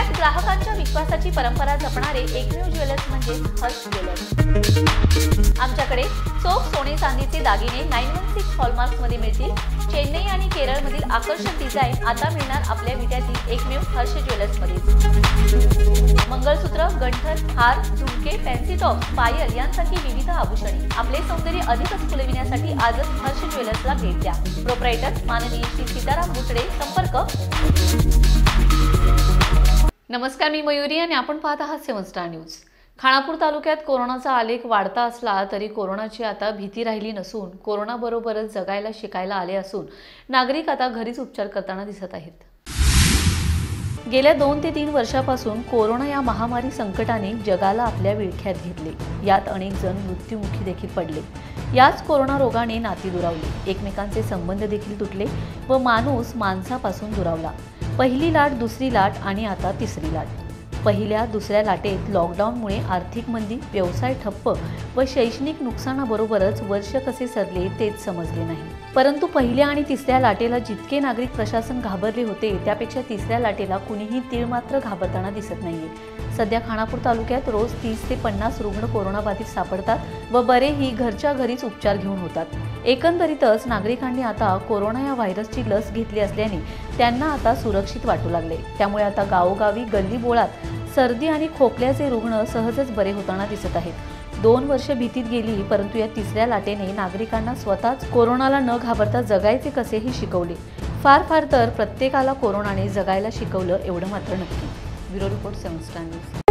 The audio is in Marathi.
पुण्यात ग्राहकांच्या विश्वासाची परंपरा जपणारे एकमेव ज्वेलर्स म्हणजे हर्ष ज्वेलर्स. आमच्याकडे चोख सोने चांदीचे दागिने नाईन वन सिक्स हॉलमार्कमध्ये मिळतील. चेन्नई आणि केरळमधील आकर्षक डिझाईन आता मिळणार आपल्या विद्यार्थी एकमेव हर्ष ज्वेलर्समध्ये मंगळसूत्र गंठन हार झुमके फॅन्सी टॉप पायल यांसारखी विविध आभूषणे आपले सौंदर्य अधिकच फुलविण्यासाठी आजच हर्ष ज्वेलर्सला भेट द्या. प्रोप्रायटर माननीय श्री सीताराम भुसडे संपर्क नमस्कार मी मयुरी आणि आपण पाहत आहात सेवन स्टार न्यूज. खानापूर तालुक्यात कोरोनाचा आलेख वाढता असला तरी कोरोनाची आता भीती राहिली नसून कोरोनाबरोबरच जगायला शिकायला आले असून नागरिक आता घरीच उपचार करताना दिसत आहेत. गेल्या दोन ते तीन वर्षापासून कोरोना या महामारी संकटाने जगाला आपल्या विळख्यात घेतले. यात अनेक जण मृत्युमुखी देखील पडले. याच कोरोना रोगाने नाती दुरावली. एकमेकांचे संबंध देखील तुटले व माणूस माणसापासून दुरावला. पहिली लाट दुसरी लाट आणि आता तिसरी लाट. पहिल्या दुसऱ्या लाटेत लॉकडाऊनमुळे आर्थिक मंदी व्यवसाय ठप्प व शैक्षणिक नुकसानाबरोबरच वर्ष कसे सरले तेच समजले नाही. परंतु पहिल्या आणि तिसऱ्या लाटेला जितके नागरिक प्रशासन घाबरले होते त्यापेक्षा तिसऱ्या लाटेला कुणीही तीळ मात्र घाबरताना दिसत नाहीये. सध्या खानापूर तालुक्यात रोज तीस ते पन्नास रुग्ण कोरोनाबाधित सापडतात व बरेही घरच्या घरीच उपचार घेऊन होतात. एकंदरीतच नागरिकांनी आता कोरोना या व्हायरसची लस घेतली असल्याने त्यांना आता सुरक्षित वाटू लागले. त्यामुळे आता गावोगावी गल्ली बोळात सर्दी आणि खोकल्याचे रुग्ण सहजच बरे होताना दिसत आहेत. दोन वर्ष भीतीत गेली परंतु या तिसऱ्या लाटेने नागरिकांना स्वतःच कोरोनाला न घाबरता जगायचे कसेही शिकवले. फार फार तर प्रत्येकाला कोरोनाने जगायला शिकवलं एवढं मात्र नक्की. Bureau report seven star news